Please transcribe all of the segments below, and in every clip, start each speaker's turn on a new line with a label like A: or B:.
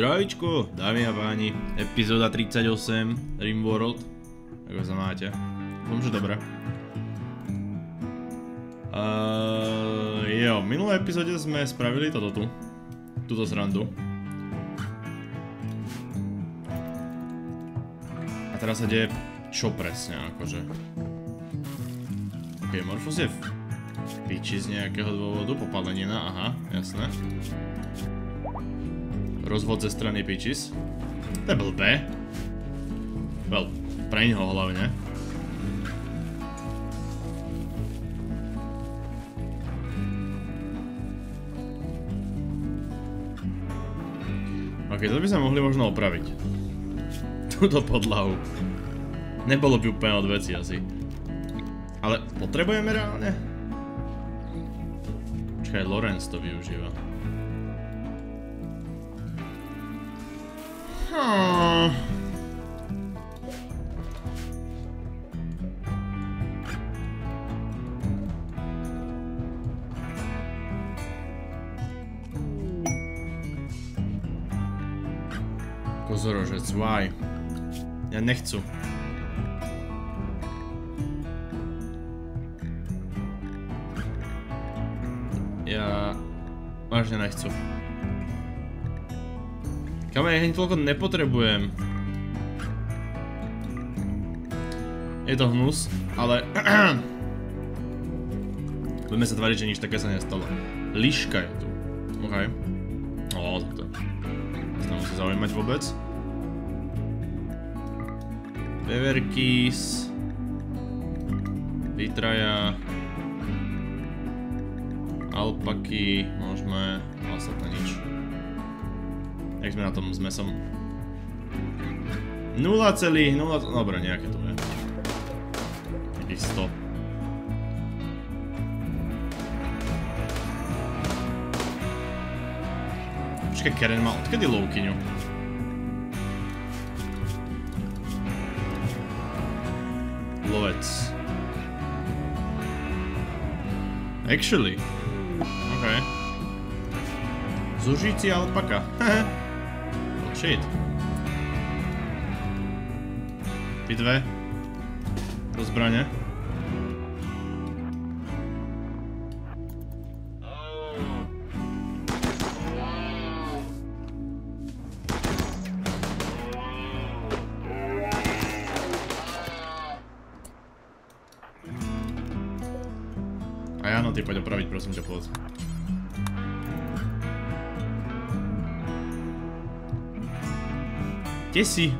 A: Zdravičko, dámy a páni, epizóda 38, Rimworld. Ako sa máte? Dúfam, že dobre. Uh, jo, v minulé epizóde sme spravili toto tu. Tuto srandu. A teraz sa deje čo presne, akože. Ok, Morfos je v piči z nejakého dôvodu, popalenina, aha, jasné rozvod ze strany Peaches. To je blbé. Well, pre neho hlavne. Ok, to by sa mohli možno opraviť. Túto podlahu. Nebolo by úplne od veci asi. Ale potrebujeme reálne? Počkaj, Lorenz to využíva. Hmm. Kozorožec, why? Ja nechcu. Ja... Vážne nechcu. Kam ja hneď toľko nepotrebujem. Je to hnus, ale... Budeme sa tvariť, že nič také sa nestalo. Liška je tu. OK. O, tak to. To nemusí zaujímať vôbec. Beverkis. Vytraja. Alpaky. Môžeme. Vlastne nič. Jak sme na tom s mesom? 0,0... Dobre, nejaké to je. Takých 100. Počkaj, Karen má odkedy loukyňu? Lovec. Actually. OK. Zužíci alpaka. Hehe. Shit. Vy dve. Do Kde si?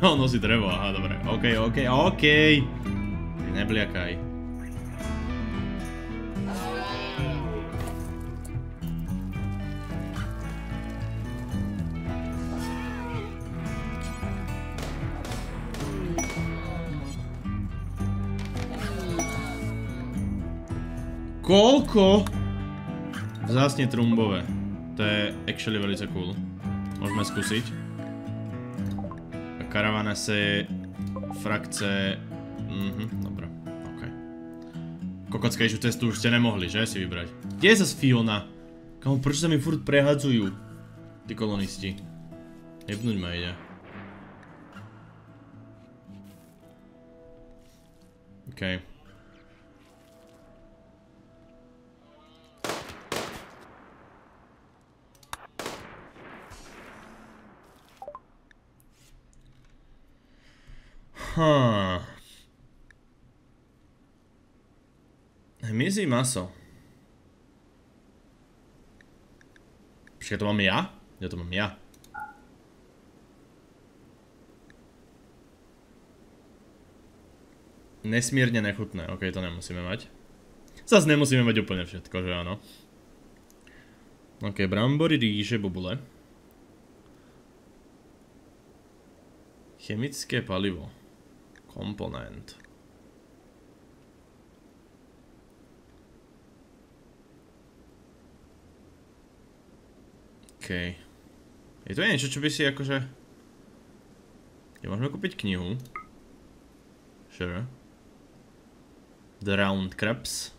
A: On nosí drevo, aha, dobre. OK, OK, OK. Nebliakaj. Koľko? Vzácne trumbové. To je actually velice cool. Môžeme skúsiť. Karavanese, frakce... Mhm, dobre, ok. Kokockejšiu cestu už ste nemohli, že si vybrať? Kde je zase Fiona? Kamo, prečo sa mi furt prehadzujú? Tí kolonisti. Jebnúť ma ide. Okej. Okay. Aha. Hmyzí maso. Počkej, to mám ja? Ja to mám ja. Nesmierne nechutné, ok, to nemusíme mať. Zas nemusíme mať úplne všetko, že áno. Ok, brambory, ríže, bobule. Chemické palivo. Komponent. OK. Je to niečo, čo by si akože... Ja môžeme kúpiť knihu. Sure. The Round Crabs.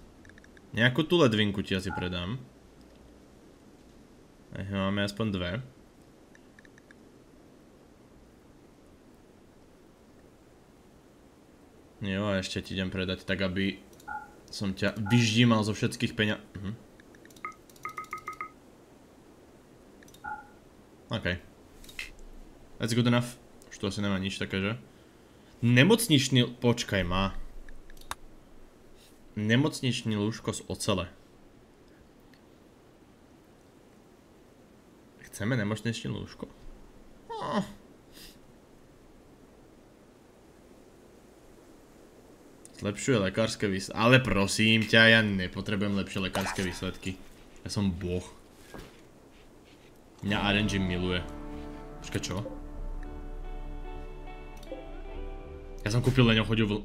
A: Nejakú tú ledvinku ti asi predám. Máme aspoň dve. Jo, a ešte ti idem predať tak, aby som ťa vyždímal zo všetkých peňa... Mhm. OK. That's good enough. Už tu asi nemá nič také, že? Nemocničný... Počkaj, má. Nemocničný lúžko z ocele. Chceme nemocničný lúžko? Oh. Zlepšuje lekárske výsledky. Ale prosím ťa, ja nepotrebujem lepšie lekárske výsledky. Ja som boh. Mňa RNG miluje. Počkaj, čo? Ja som kúpil len chodil vl...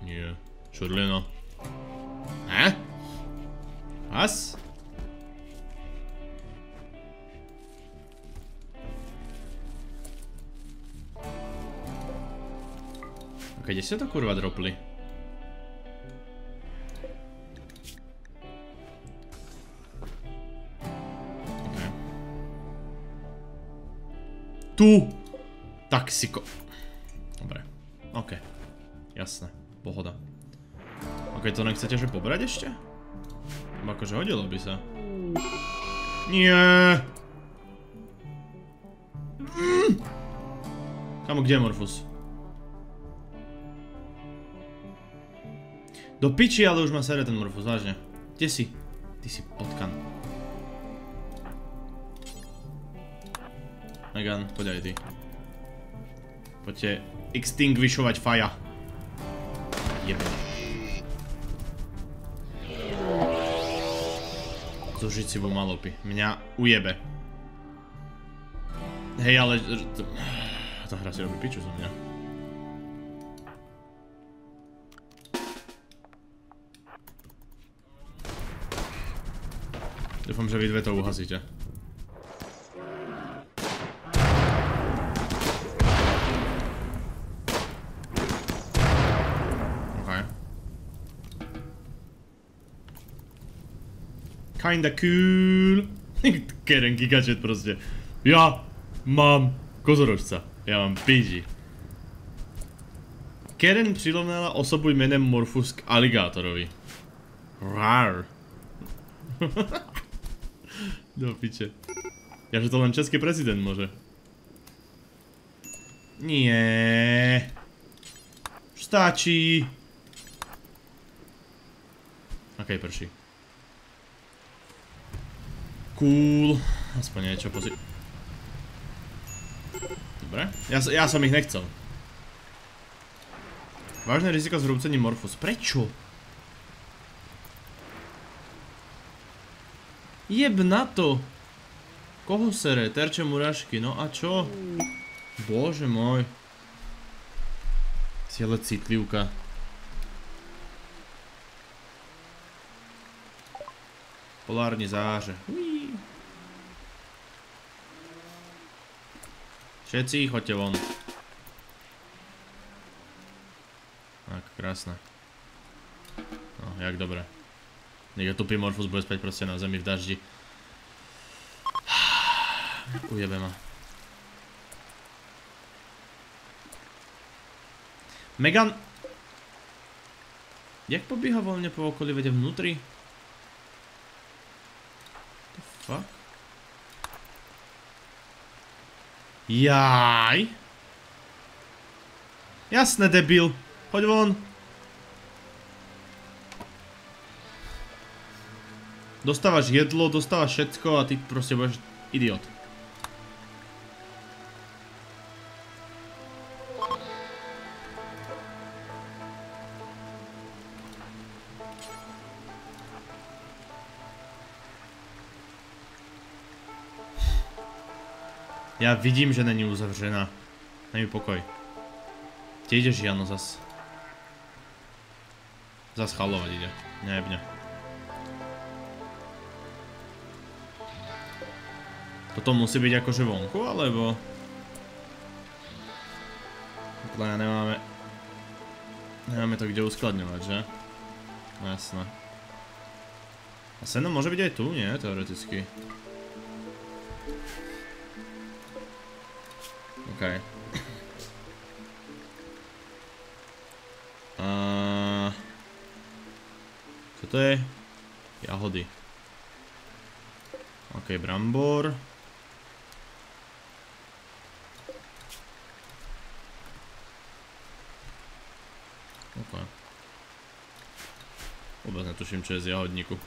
A: Nie. Čurlino. He? As? Ok, kde ste to kurva dropli? Tu! Taxiko. Dobre. OK. Jasné. Pohoda. OK, to nechcete že pobrať ešte? Akože hodilo by sa. Nie. Mm. Kamo, kde je Morfus? Do piči, ale už má sere ten Morfus, vážne. Kde si? Ty si potkan. Megan, poď aj ty. Poďte extinguishovať faja. Jebe. Zužiť si vo malopy. Mňa ujebe. Hej, ale... Tá hra si robí piču za mňa. Dúfam, že vy dve to uhasíte. Kinda cool. Keren gigajet proste. Ja mám kozorožca. Ja mám PG. Keren prirovnala osobu menem Morfus k aligátorovi. Rar. Do piče. Ja, že to len český prezident môže. Nie. Stačí. Okej, okay, prší. Cool. Aspoň niečo pozri... Dobre. Ja, ja som ich nechcel. Vážne riziko zhrúcení Morfus. Prečo? Jeb na to. Koho sere? Terče murašky. No a čo? Bože môj. Ciele citlivka. Polárne záže. Uí. Všetci, choďte von. Tak, krásne. No, jak dobre. Nech tupý Morfus bude späť proste na zemi v daždi. Ujebe ma. Megan... Jak pobíha voľne po okolí, vede vnútri? The fuck? Jaj. Jasné, debil. Poď von. Dostávaš jedlo, dostávaš všetko a ty proste budeš idiot. Ja vidím, že není uzavřená. Daj mi pokoj. Kde ideš, Jano, zas? Zas chalovať ide. Nejebne. Toto musí byť akože vonku, alebo... Podľa nemáme... Nemáme to kde uskladňovať, že? No jasné. A seno môže byť aj tu, nie? Teoreticky. OK. Uh, čo to je? Jahody. OK, brambor. OK. Vôbec netuším, čo je z jahodníku.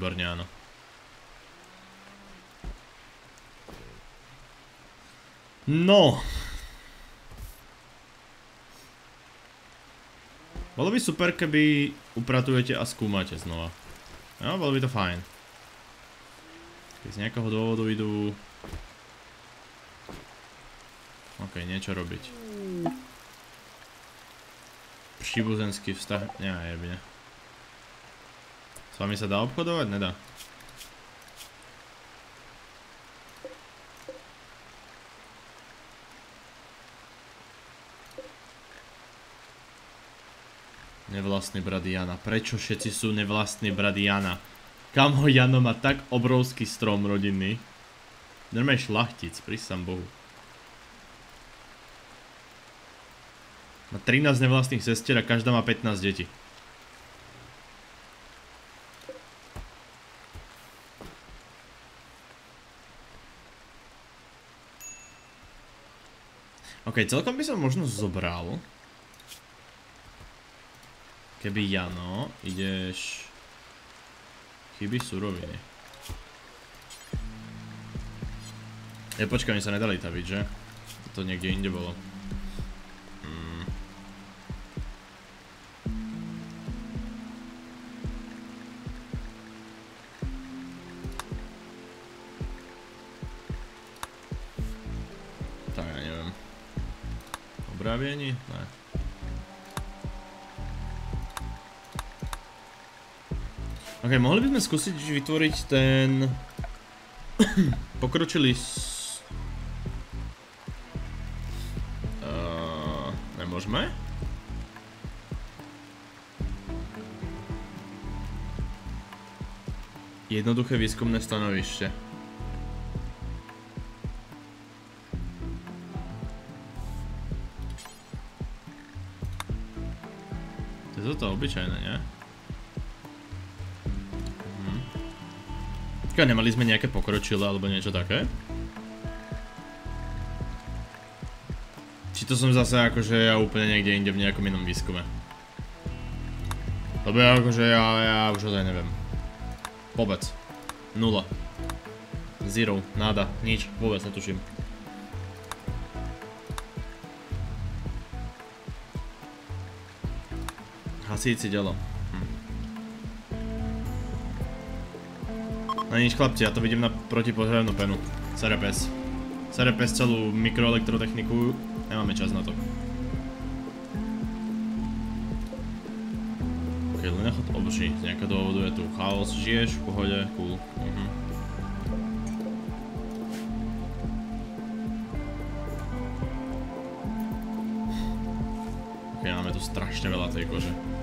A: Výborne áno. No. Bolo by super, keby upratujete a skúmate znova. No, bolo by to fajn. Keď z nejakého dôvodu idú... OK, niečo robiť. Příbuzenský vztah... Nie, jebne. S vami sa dá obchodovať? Nedá. Nevlastný brat Jana. Prečo všetci sú nevlastní brat Jana? Kamo Jano má tak obrovský strom rodinný. Normálne šlachtic, prísam Bohu. Má 13 nevlastných sestier a každá má 15 detí. OK, celkom by som možno zobral. Keby Jano, ideš... Chyby suroviny. Ja počkaj, mi sa nedali taviť, že? To niekde inde bolo. Mohli by sme skúsiť vytvoriť ten pokročilý s... Uh, nemôžeme? Jednoduché výskumné stanovište. To je toto obyčajné, nie? Počkaj, nemali sme nejaké pokročilé alebo niečo také? Či to som zase akože ja úplne niekde inde v nejakom inom výskume? Lebo ja akože ja, ja už ozaj neviem. Vôbec. Nula. Zero, nada, nič, vôbec netuším. Hasíci delo. No nič chlapci, ja to vidím na protipožiarnú penu. Serepes. Serepes celú mikroelektrotechniku, nemáme čas na to. Ok, Lunechod obří, z nejakého dôvodu je tu chaos, žiješ v pohode, cool. Mhm. Máme tu strašne veľa tej kože.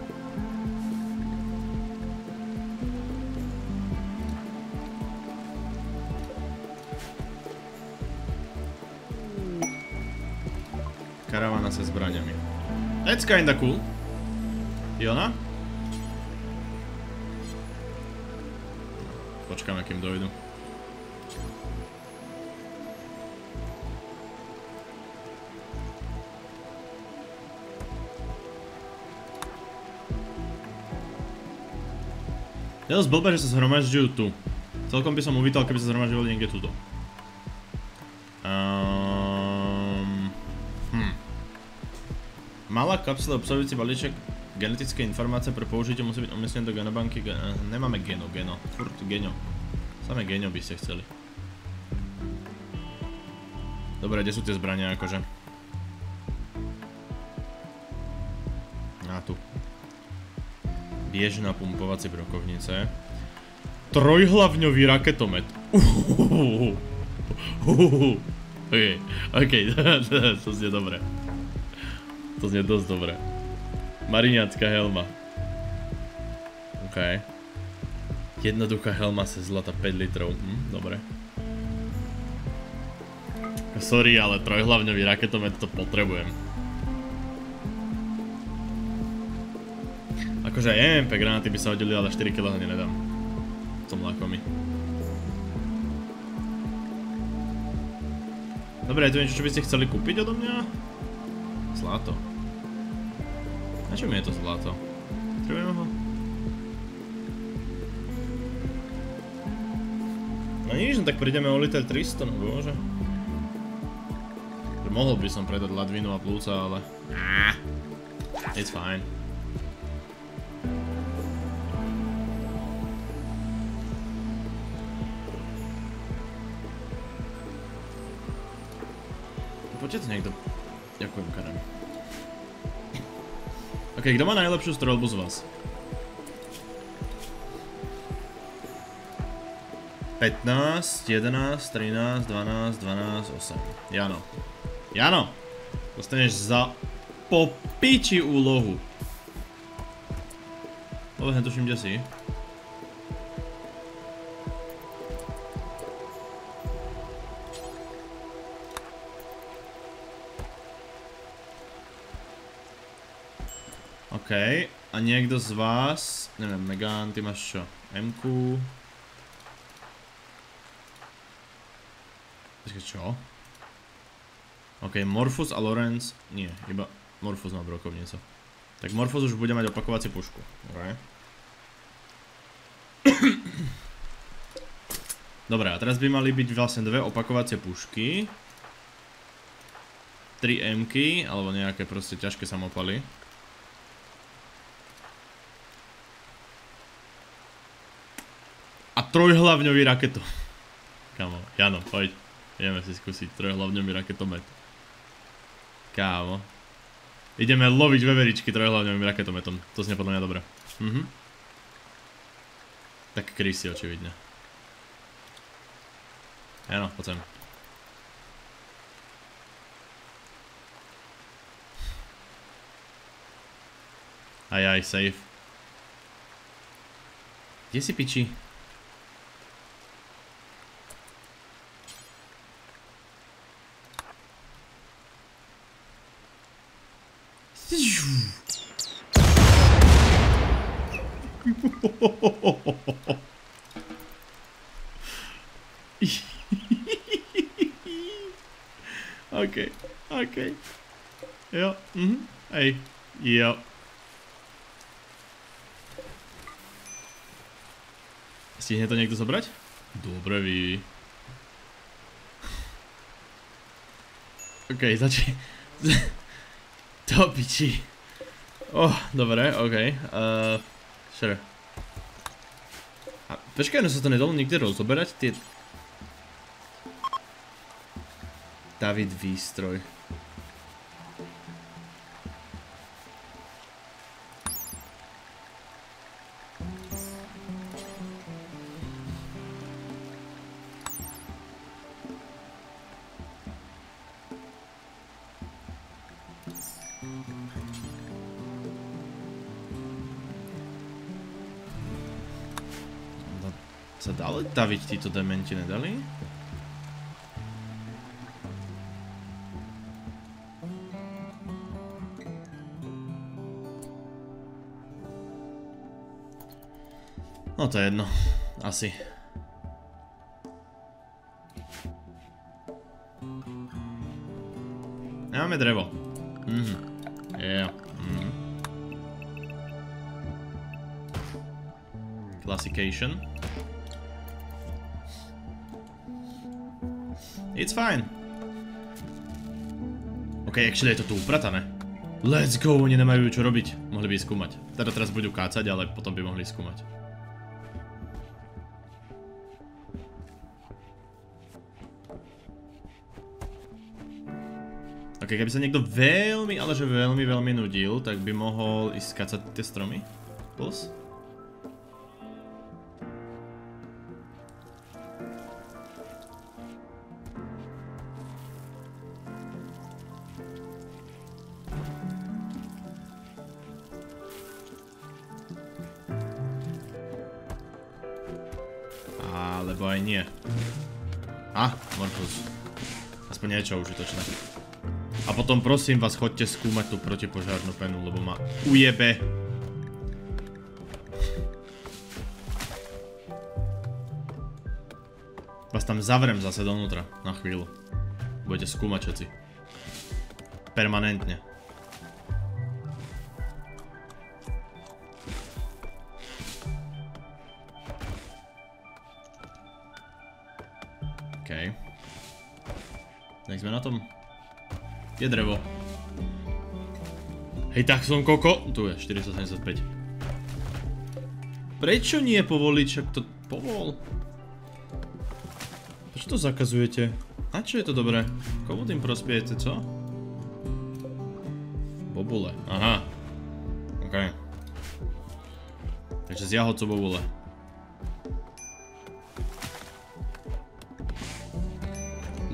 A: Karavana se zbraňami. That's kinda cool. Jona? Počkáme, kým dojdu. Je dosť blbé, že sa zhromažďujú tu. Celkom by som uvítal, keby sa zhromažďovali niekde tuto. Malá kapsula obsahujúci balíček genetické informácie pre použitie musí byť umiestnené do genobanky. Gen nemáme geno, geno. Furt geno. Samé geno by ste chceli. Dobre, kde sú tie zbrania akože? A tu. Biežná pumpovací brokovnice. Trojhlavňový raketomet. Uhuhuhu. Uhuhuhu. Ok, ok, to znie dobre. To znie dosť dobre. Mariňácká helma. OK. Jednoduchá helma sa zlata 5 litrov. Hm, dobre. Sorry, ale trojhlavňový raketomet to potrebujem. Akože aj EMP granáty by sa hodili, ale 4 kg nedám. Som lakomý. Dobre, je tu niečo, čo by ste chceli kúpiť odo mňa? Zlato. Na čo mi je to zlato? Potrebujem ho? No nič, no tak prídeme o liter 300, no bože. Mohol by som predať ladvinu a plúca, ale... It's fine. Poďte niekto. Ďakujem, Karen. Ok, kto má najlepšiu strelbu z vás? 15, 11, 13, 12, 12, 8. Jano. Jano! Dostaneš za po piči úlohu. Vôbec netuším, kde si. Niekto z vás, neviem, Megan, ty máš čo? M-ku. Počkej, čo? OK, Morphus a Lorenz, nie, iba Morphus má brokovnicu. Tak Morphus už bude mať opakovací pušku, dobre. Dobre, a teraz by mali byť vlastne dve opakovacie pušky. 3 M-ky, alebo nejaké proste ťažké samopaly. Trojhlavňový raketo. Kámo, Jano, poď. Ideme si skúsiť trojhlavňový raketomet. Kámo. Ideme loviť veveričky trojhlavňovým raketometom. To znie podľa mňa dobre. Mhm. Tak Chrissy očividne. Jano, poď sem. Aj, aj, safe. Kde si piči? OK, OK. Jo, hej, jo. Stihne to niekto zobrať? Dobre, vy. OK, začni. to piči. Oh, dobre, OK. Uh, sure. A počkaj, no sa to nedalo nikde rozoberať? Tie... David výstroj. Daviť títo dementi, nedali? No to je jedno. Asi. Nemáme drevo. Mhm. Yeah. Mhm. Classification. It's fine. OK, actually je to tu upratané. Let's go, oni nemajú čo robiť. Mohli by skúmať. Teda teraz budú kácať, ale potom by mohli skúmať. Ok, keby sa niekto veľmi, ale že veľmi, veľmi nudil, tak by mohol ísť skácať tie stromy. Plus. Alebo aj nie. A, Morphus. Aspoň niečo užitočné. A potom prosím vás, chodte skúmať tú protipožiarnú penu, lebo ma ujebe. Vás tam zavrem zase donútra, na chvíľu. Budete skúmať všetci. Permanentne. Je drevo. Hej, tak som koko. Tu je, 475. Prečo nie povoliť, však to povol? Prečo to zakazujete? A čo je to dobré? Komu tým prospiejete, co? Bobule, aha. OK. Takže z jahodco bobule.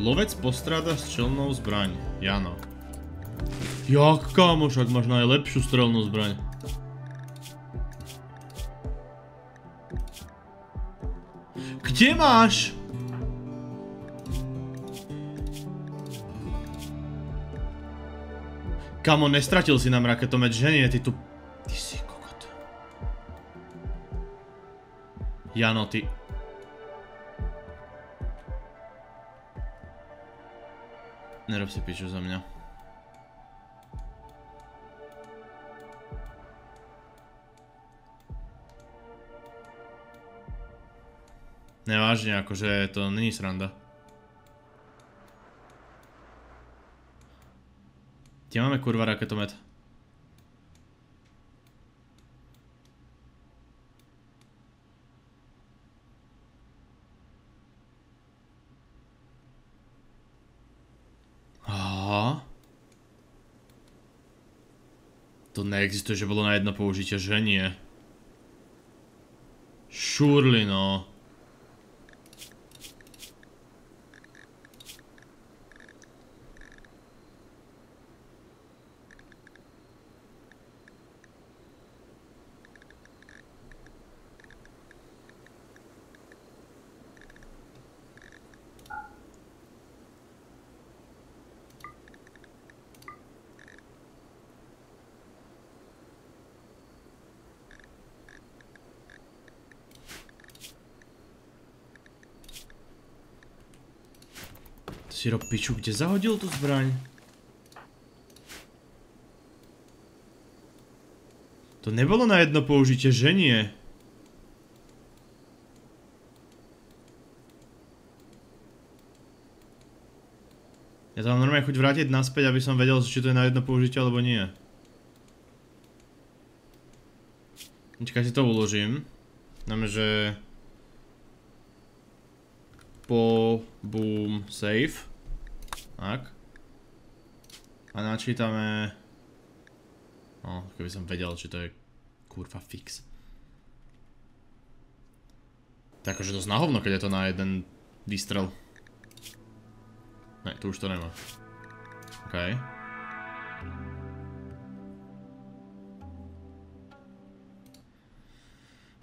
A: Lovec postráda strelnou zbraň. Jano. Jak kámo, však máš najlepšiu strelnú zbraň. Kde máš? Kamo, nestratil si nám raketomet, že nie? Ty tu... Ty si kokot. Jano, ty... Nerob si piču za mňa. Nevážne, akože to není sranda. Kde máme kurva raketomet? To neexistuje, že bolo na jedno použitie, že nie. Surely no. Si rob piču, kde zahodil tú zbraň? To nebolo na jedno použitie, že nie? Ja tam normálne chuť vrátiť naspäť, aby som vedel, či to je na jedno použitie alebo nie. Čakaj, si to uložím. Znamená, že... Po... Boom. Save. Tak. A načítame... No, keby som vedel, či to je kurva fix. Tak akože dosť na hovno, keď je to na jeden výstrel. Ne, tu už to nemá. OK.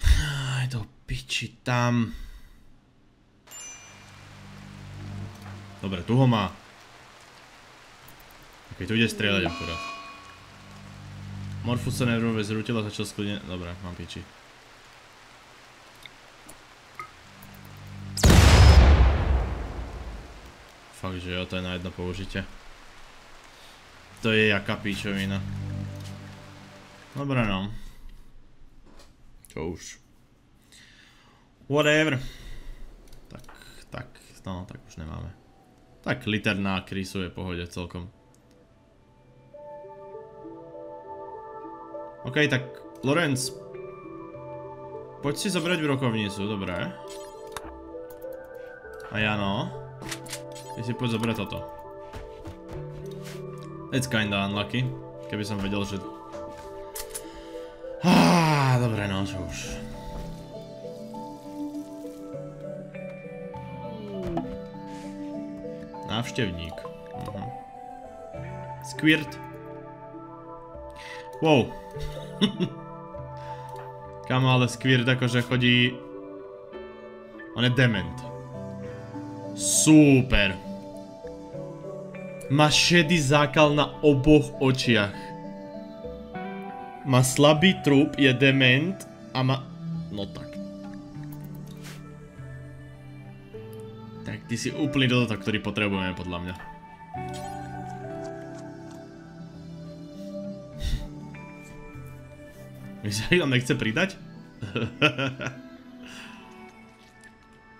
A: Aj do piči tam. Dobre, tu ho má. Ok, tu ide strieľať akurát. Morfus sa nervové zrútil a začal skľudne... Dobre, mám piči. Fakt, že jo, to je na jedno použitie. To je jaká píčovina. Dobre no. Čo už. Whatever. Tak, tak, no, tak už nemáme. Tak liter na krysu je pohode celkom. OK, tak Lorenz. Poď si zobrať brokovnicu, dobré. A ja no. Ty si poď zobrať toto. It's kinda unlucky. Keby som vedel, že... Ah, dobre, no čo už. Návštevník. Uh Squirt. Wow. Kam ale Squirt akože chodí On je dement. Super. Má šedý zákal na oboch očiach. Má slabý trup, je dement a má... No tak. Tak ty si úplný dodatok, ktorý potrebujeme podľa mňa. Nám nechce pridať?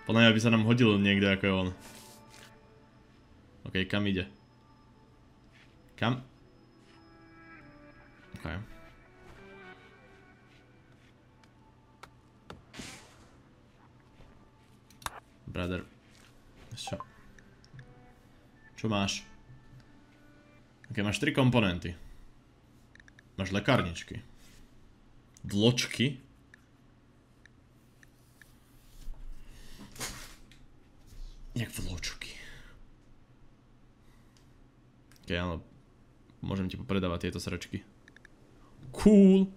A: Podľa mňa by sa nám hodil niekto ako je on. OK, kam ide? Kam? OK. Brother. Čo? Čo máš? Ok, máš tri komponenty. Máš lekárničky. Vločky. Jak vločky. Ok, áno. Môžem ti popredávať tieto sračky. Cool.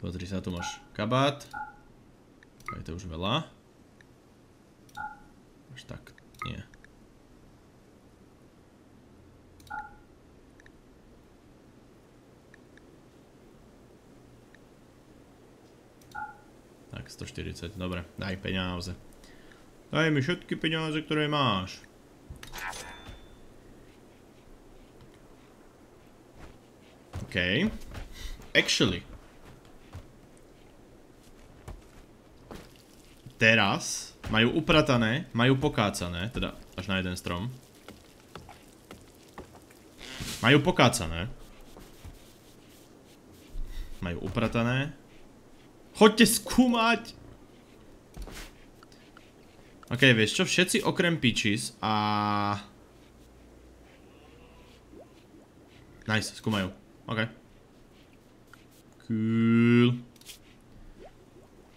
A: Pozri sa, tu máš kabát. Je to už veľa. Až tak, nie. Tak, 140, dobre, daj peniaze. Daj mi všetky peniaze, ktoré máš. OK. Actually. Teraz majú upratané, majú pokácané, teda až na jeden strom. Majú pokácané. Majú upratané. Choďte skúmať! OK, vieš čo, všetci okrem Peaches a... Nice, skúmajú. OK. Cool.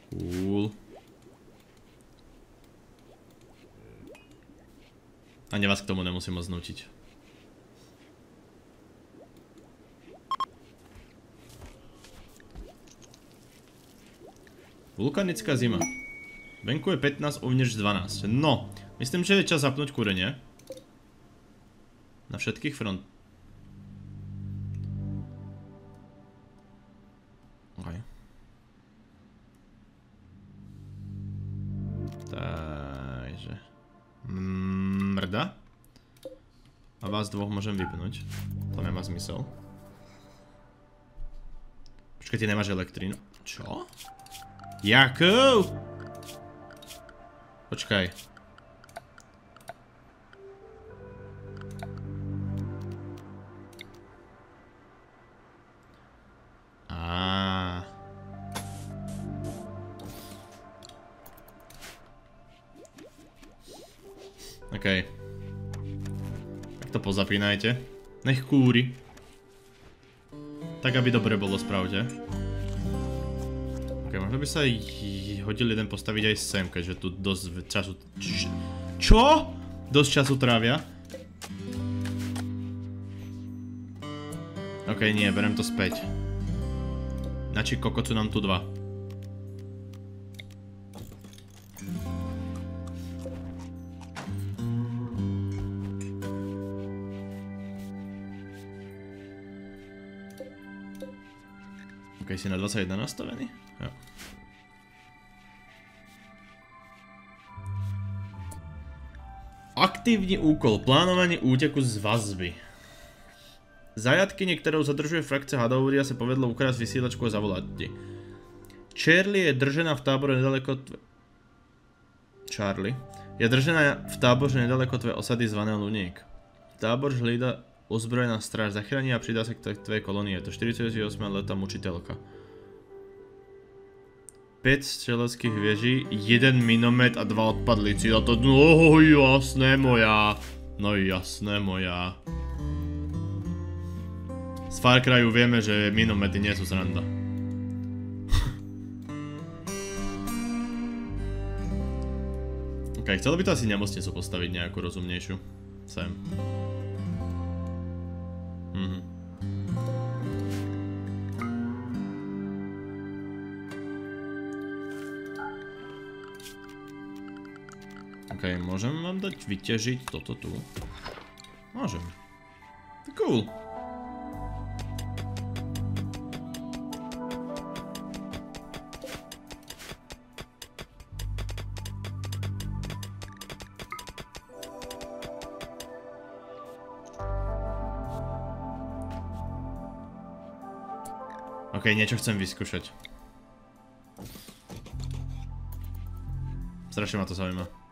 A: Cool. Ani vás k tomu nemusím moc nutiť. Vulkanická zima. Venku je 15, uvnitř 12. No, myslím, že je čas zapnúť kúrenie. Na všetkých front... Okay. Takže... Mrda. A vás dvoch môžem vypnúť. To nemá zmysel. Počkaj, ty nemáš elektrínu. Čo? Jakub! Počkaj. Á. OK. Tak to pozapínajte. Nech kúri. Tak, aby dobre bolo, spravte. Možno by sa hodil jeden postaviť aj sem, keďže tu dosť času... Čo? Dosť času trávia. Ok, nie, berem to späť. Nači kokocu nám tu dva. Si na 21 nastavený? Aktívny úkol. Plánovanie úteku z vazby. Zajatkyne, ktorou zadržuje frakce Hadouria, sa povedlo ukrást vysielačku a zavolať ti. Charlie je držená v tábore nedaleko tve... Charlie. Je držená v tábore nedaleko tvoje osady zvané Luniek. Tábor žlída ozbrojená stráž zachráni a pridá sa k tvojej kolónie. Je to 48 letá mučiteľka. 5 streleckých vieží, 1 minomet a 2 odpadlíci. No to, no jasné moja. No jasné moja. Z Far Cryu vieme, že minomety nie sú sranda. ok, chcelo by to asi nemocnicu postaviť nejakú rozumnejšiu. Sem. OK, môžem vám dať vyťažiť toto tu? Môžem. To cool. OK, niečo chcem vyskúšať. Strašne ma to zaujíma.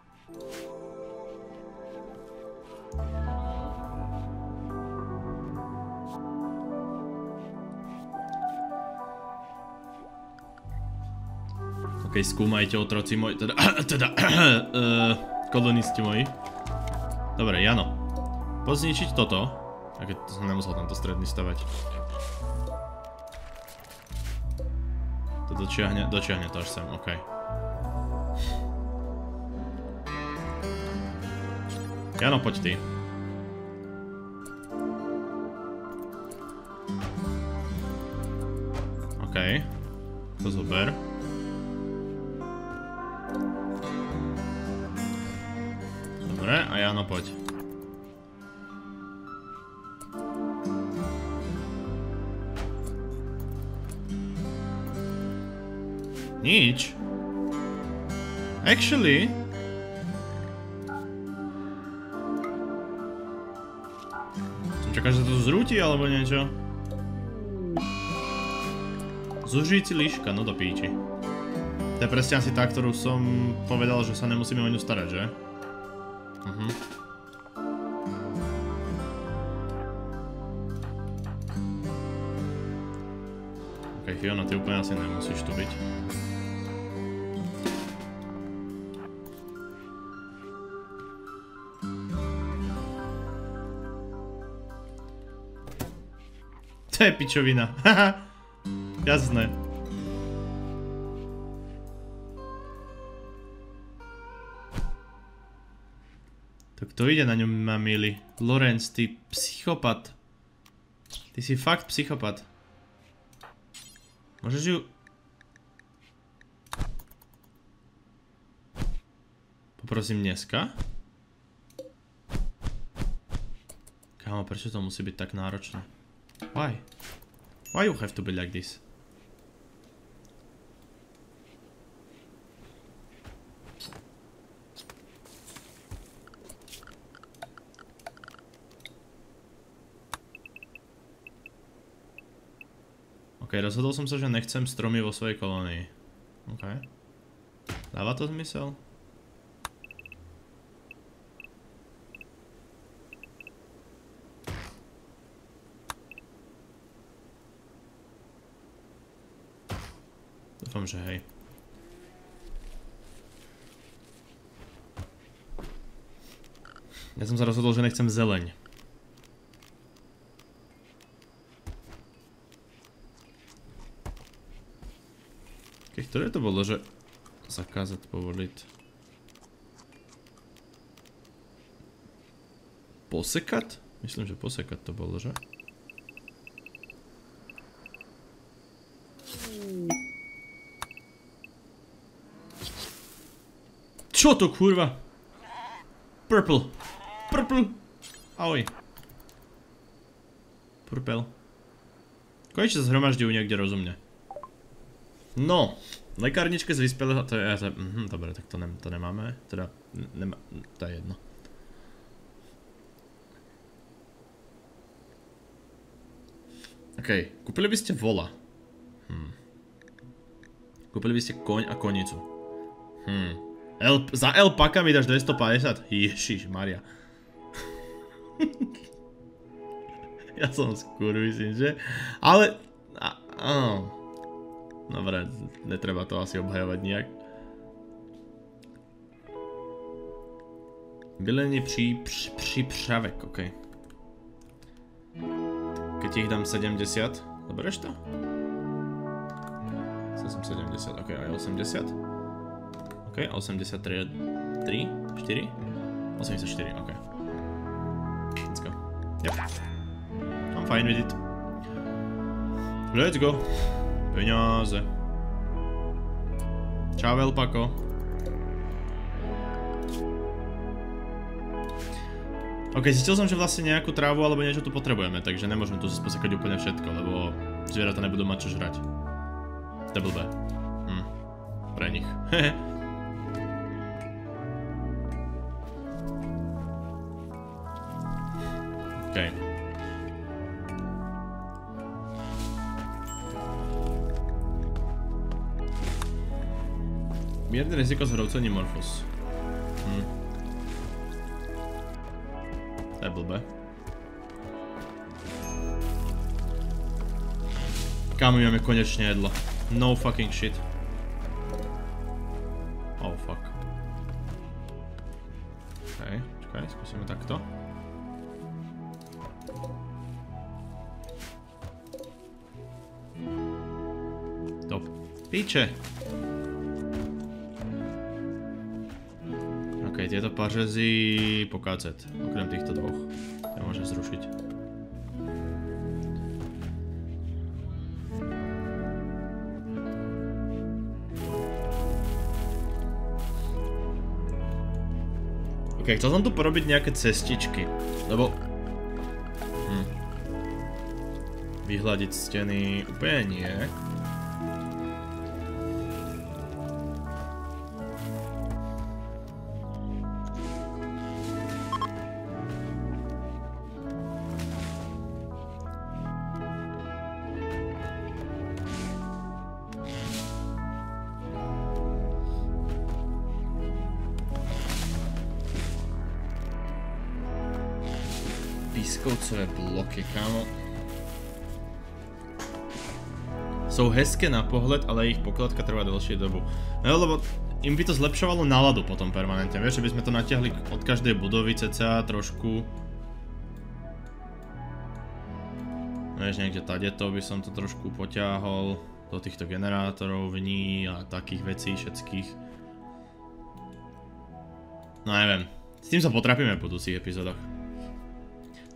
A: OK, skúmajte otroci moji, teda, teda, uh, kolonisti moji. Dobre, Jano. Pozničiť toto. Také, to som nemusel tamto stredný stavať. To dočiahne, dočiahne to až sem, okej. Okay. Jano, poď ty. OK. To zober. Actually... Som čakal, že to zrúti alebo niečo. Zužíci líška, no do píči. To je presne asi tá, ktorú som povedal, že sa nemusíme o ňu starať, že? Mhm. Fiona, ty úplne asi nemusíš tu byť. To je pičovina. Jasné. To ide na ňom, mamili? Lorenz, ty psychopat. Ty si fakt psychopat. Môžeš ju... Poprosím dneska? Kámo, prečo to musí byť tak náročné? Why? Why you have to be like this? Ok, rozhodol som sa, že nechcem stromy vo svojej kolónii. Ok. Dáva to zmysel? Dúfam, že hej. Ja som sa rozhodol, že nechcem zeleň. Keď ktoré to bolo, že zakázať povoliť? Posekať? Myslím, že posekať to bolo, že? Čo to kurva? Purple. Purple. Ahoj. Purple. Konečne sa zhromažďujú niekde rozumne. No. Lekárničke z vyspelého... To je... Mhm, dobre, tak to nemáme. Teda... Nemá, to je jedno. OK. Kúpili by ste vola. Hm. Kúpili by ste koň a konicu. Hm. El, za paka mi dáš 250? Ježiš Maria. ja som skurvísim, že? Ale... Dobre, netreba to asi obhajovať nejak. Bylenie pří, pří, přípravek, ok. Keď ich dám 70, zoberieš to? Som 70, ok, aj 80. OK, 83, 3, 4? 84, OK. Let's go. Yep. I'm fine with it. Let's go. Peniaze. Čau, Elpako. Ok, zistil som, že vlastne nejakú trávu alebo niečo tu potrebujeme, takže nemôžeme tu posekať úplne všetko, lebo zvieratá nebudú mať čo žrať. Je blbé. Hm. Pre nich. OK. Mierne riziko zhroucení Morphos. Hm. To je blbé. Kámo, máme konečne jedlo. No fucking shit. Piče. OK, tieto pařezy pokácet, okrem týchto dvoch. To môžem zrušiť. OK, chcel som tu porobiť nejaké cestičky, lebo... Hm. Vyhľadiť steny úplne nie. Pískovcové bloky, kámo. Sú hezké na pohľad, ale ich pokladka trvá dlhšie dobu. No lebo im by to zlepšovalo náladu potom permanentne, vieš, že by sme to natiahli od každej budovy cca trošku. Vieš, niekde tadeto by som to trošku potiahol do týchto generátorov, vní a takých vecí všetkých. No neviem, s tým sa potrapíme v budúcich epizódach.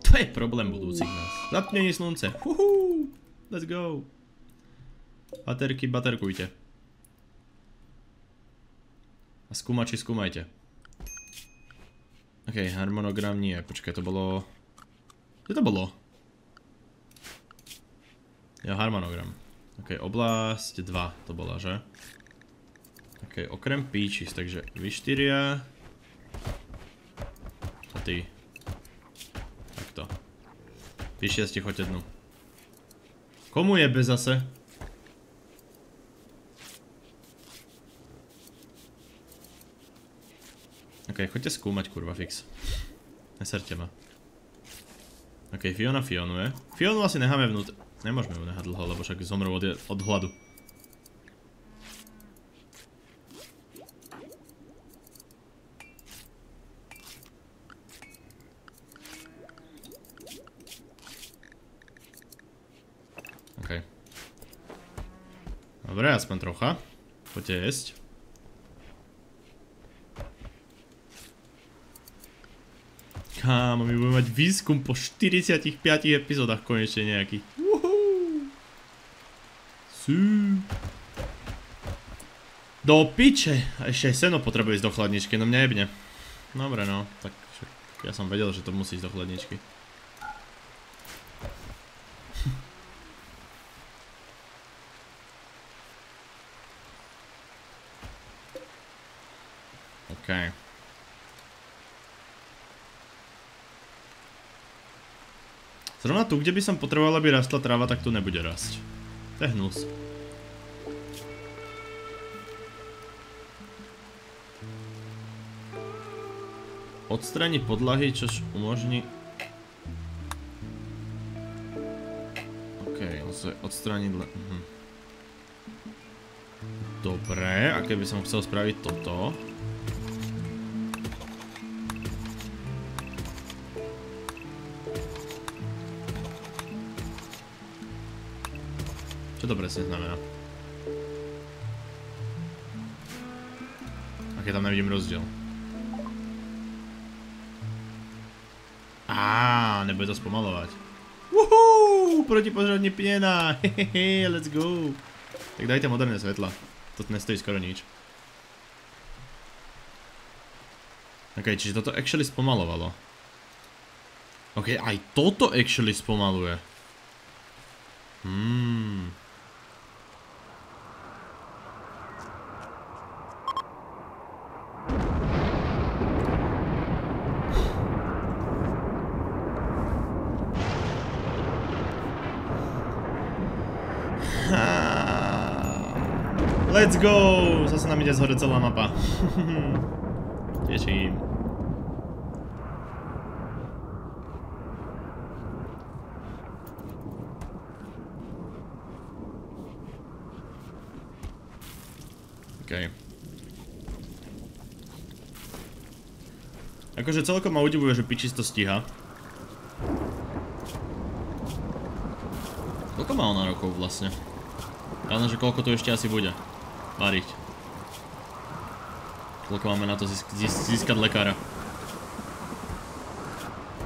A: To je problém budúcich nás. Zapnenie slunce. Huhu, let's go. Baterky, baterkujte. A skúmači, skúmajte. Ok, harmonogram nie, počkaj, to bolo... Kde to bolo? Jo, harmonogram. Ok, oblasť 2 to bola, že? Ok, okrem Peaches, takže vy štyria... A ty. Takto. Vy šiesti choďte dnu. Komu jebe zase? Ok, choďte skúmať, kurva, fix. Neserte ma. Ok, Fiona Fionuje. Fionu asi necháme vnútr. Nemôžeme ju nehať dlho, lebo však zomrú od, od hladu. Ok. Dobre, aspoň trocha. Poďte jesť. Kámo, my budeme mať výskum po 45 epizódach konečne nejaký. Woohoo! Sú. Do piče! Ešte aj seno potrebuje ísť do chladničky, no mňa jebne. Dobre no, tak ja som vedel, že to musí ísť do chladničky. OK. Zrovna tu, kde by som potreboval, aby rastla tráva, tak tu nebude rasť. To je hnus. Odstrani podlahy, čož umožní... OK, lze odstraniť... Le... Mhm. Dobre, a keby som chcel spraviť toto... Čo to presne znamená? Aké tam nevidím rozdiel. Á, nebude to spomalovať. Woohoo, protipožárne piena, hehehe, let's go. Tak dajte moderné svetla, to nestojí skoro nič. Ok, čiže toto actually spomalovalo. Ok, aj toto actually spomaluje. Hmm. Let's go! Zase nám ide zhore celá mapa. Teším. OK. Akože celkom ma udivuje, že pičis to stíha. Koľko má ona rokov vlastne? Hlavne, že koľko to ešte asi bude. Variť. Koľko máme na to získ získ získať lekára.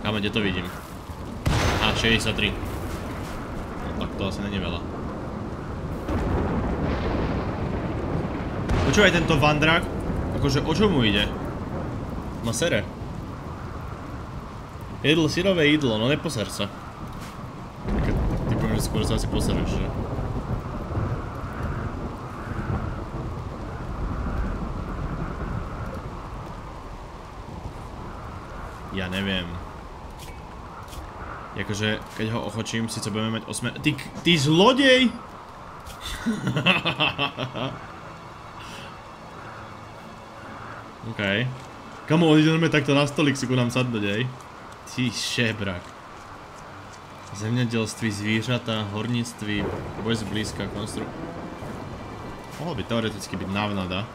A: Káme, kde to vidím? A, 63. No tak to asi není veľa. Počúvaj tento vandrak, akože o čo mu ide? Ma sere. Jedlo, syrové jedlo, no neposer sa. Ty poviem, že skôr sa asi posereš, že? Ja neviem. Jakože, keď ho ochočím, síce budeme mať osme... Ty, ty zlodej! OK. Kamo, on ide takto na stolik si ku nám sadnúť, ej. Ty šebrak. Zemědělství, zvířata, hornictví, boj zblízka, konstru... Mohlo by teoreticky byť návnada.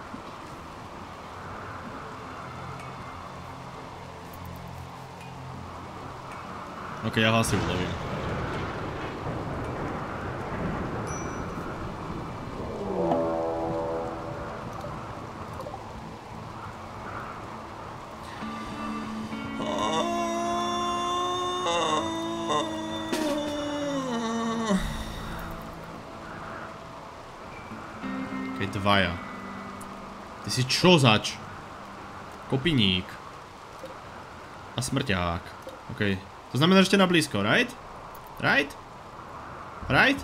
A: Ok, ja ho asi ulovím. Okej. Ty si čo zač? Kopiník. A smrťák. Okej. To znamená, že ste na blízko, right? Right? Right?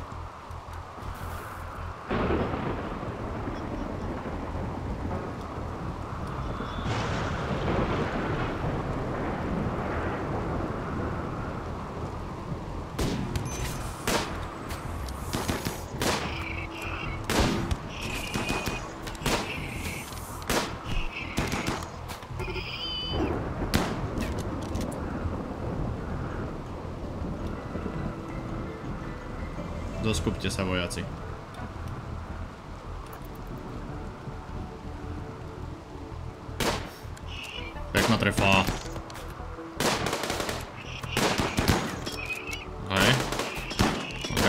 A: Doskupte sa vojaci. Pekná trefa. OK. OK.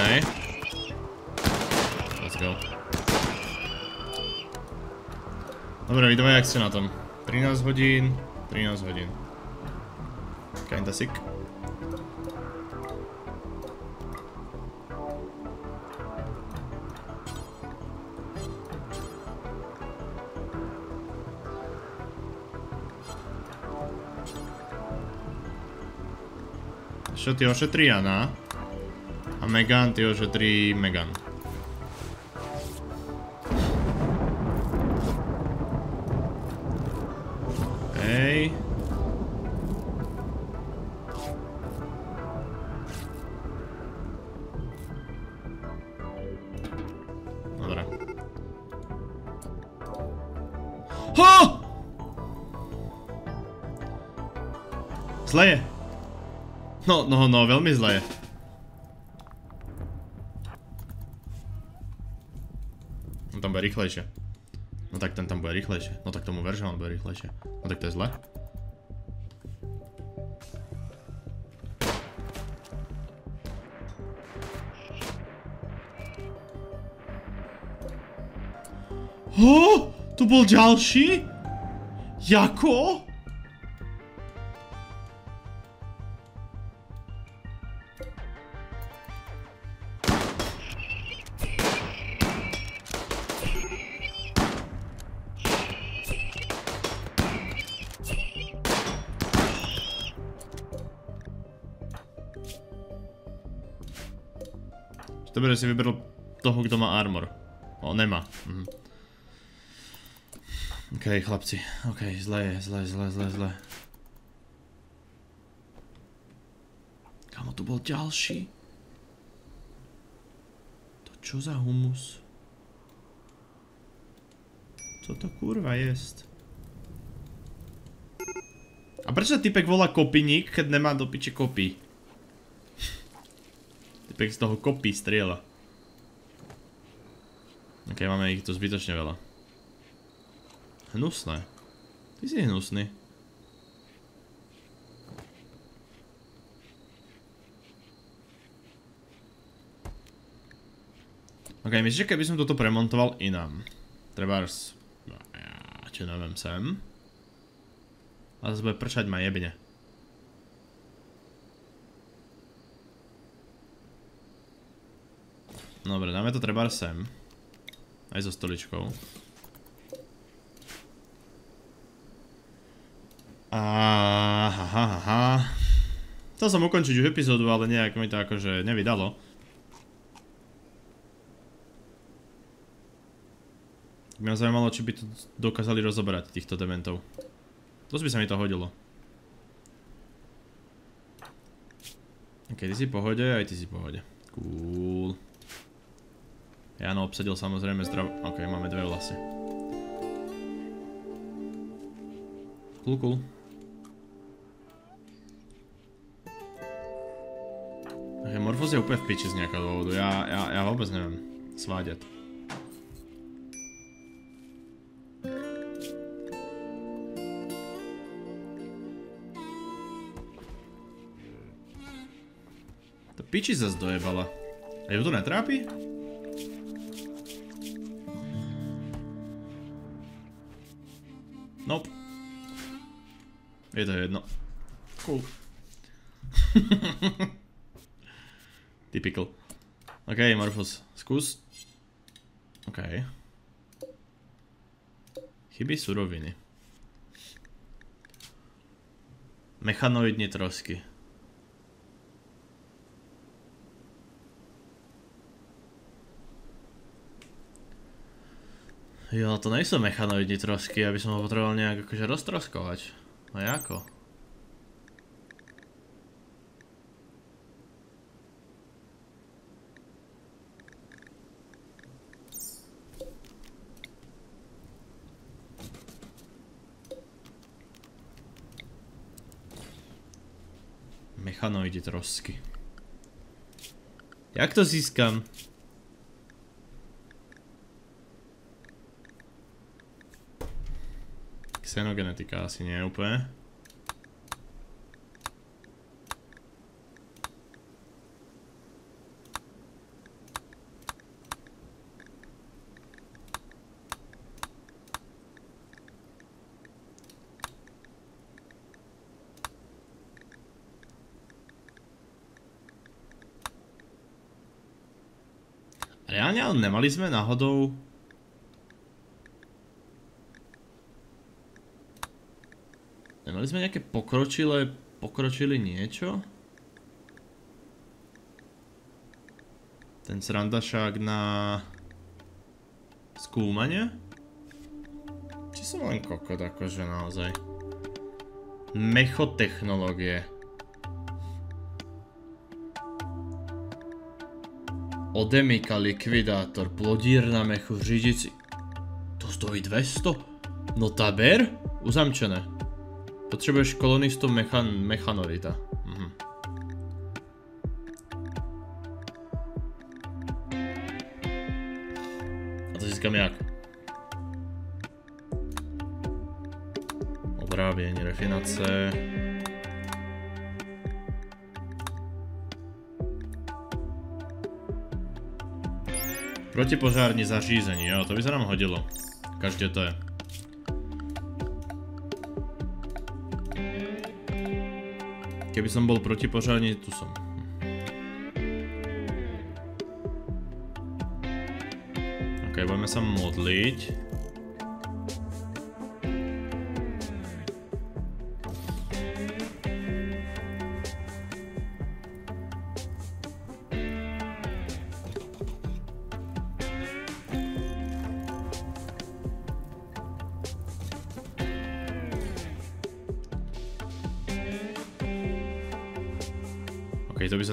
A: Let's go. Dobre, vy dvaja, jak ste na tom? 13 hodín, 13 hodín. Kinda sick. Čo ty ošetrí Jana? A Megan ty ošetrí Megan. Hej. No, veľmi zle. No tam bude rýchlejšie. No tak ten tam bude rýchlejšie. No tak tomu ver, že on bude rýchlejšie. No tak to je zle. Ho, tu bol ďalší? Jako? Dobre, že si vybral toho, kto má armor. O, nemá. Mhm. OK, chlapci. OK, zle je, zle, zle, zle, zle. Kamo, tu bol ďalší. To čo za humus? Co to kurva jest? A prečo typek volá kopiník, keď nemá do piče kopí? Typek z toho kopí strieľa. Ok, máme ich tu zbytočne veľa. Hnusné. Ty si hnusný. Ok, myslíš, že keby som toto premontoval inám? Trebárs... Ja, čo neviem sem. A zase bude pršať ma jebne. Dobre, dáme to treba sem. Aj so stoličkou. Aha, Chcel som ukončiť už epizódu, ale nejak mi to akože nevydalo. Mňa zaujímalo, či by to dokázali rozoberať týchto dementov. Dosť by sa mi to hodilo. Ok, ty si pohode, aj ty si pohode. Cool. Jano obsadil samozrejme zdrav... Ok, máme dve vlasy. Cool, cool. Ok, Morfos je úplne v piči z nejakého dôvodu. Ja, ja, ja vôbec neviem. Sváďať. Piči zase dojebala. A ju to netrápi? Je to jedno. Cool. Typical. OK, Morphos, skús. OK. Chyby suroviny. Mechanoidní trosky. Jo, to nejsou mechanoidní trosky, aby som ho potreboval nejak akože roztroskovať. No jako? Mechanoidi trosky. Jak to získam? Xenogenetika asi nie úplne. Reálne, ale nemali sme náhodou Mali sme nejaké pokročilé, pokročili niečo? Ten srandašák na skúmanie? Či som len kokot, akože naozaj. Mechotechnológie. Odemika likvidátor, plodír na mechu, řídici. To stojí 200? No taber? Uzamčené. Potřebuješ kolonistu mechan mechanorita. Mhm. A to získám jak? Obrábění, refinace. Protipožární zařízení, jo, to by se nám hodilo. Každé to je. Som bol proti požárne, tu som. Ok, budeme sa modliť.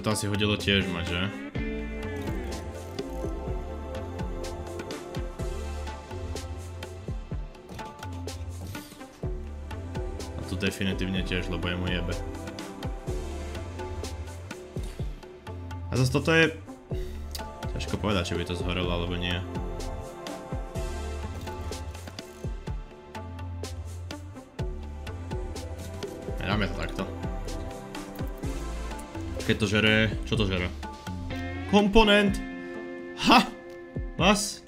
A: To asi hodilo tiež mať, že? A tu definitívne tiež, lebo je mu jebe. A zase toto je... Ťažko povedať, či by to zhorelo alebo nie. Keď to žere, čo to žere? Komponent! Ha! Vás?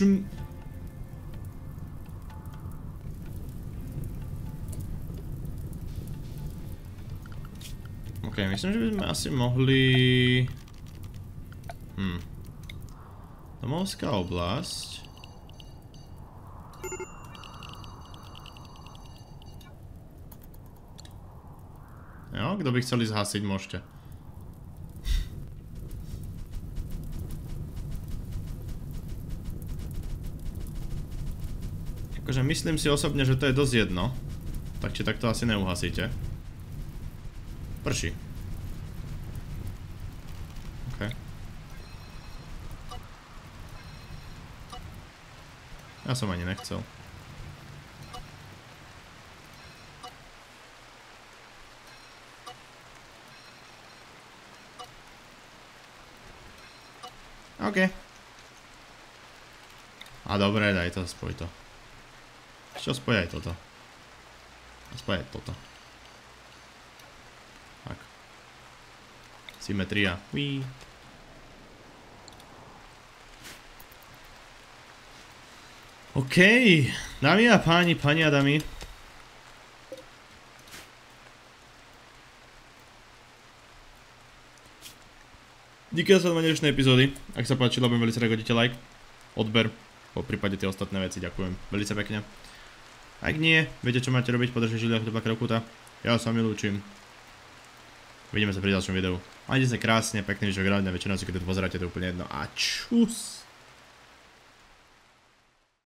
A: Ježiš. OK, myslím, že by sme asi mohli... Hm. Domovská oblasť. Jo, kto by chceli zhasiť, môžete. Akože myslím si osobne, že to je dosť jedno. Tak či takto asi neuhasíte. Prší. OK. Ja som ani nechcel. OK. A dobre, daj to, spoj to. Čo spoj aj toto. Spoj aj toto. Tak. Symetria. Wii. OK, dámy a páni, pani a dámy. Díky za sledovanie dnešnej epizódy. Ak sa páčilo, budem veľmi rád, like, odber, po prípade tie ostatné veci, ďakujem veľmi pekne. Ak nie, viete čo máte robiť, podržte žiliach do Bakrokuta. Ja sa mi lúčim. Vidíme sa pri ďalšom videu. Majte sa krásne, pekný výšok rád, na väčšinu si keď to pozeráte, to úplne jedno. A čus!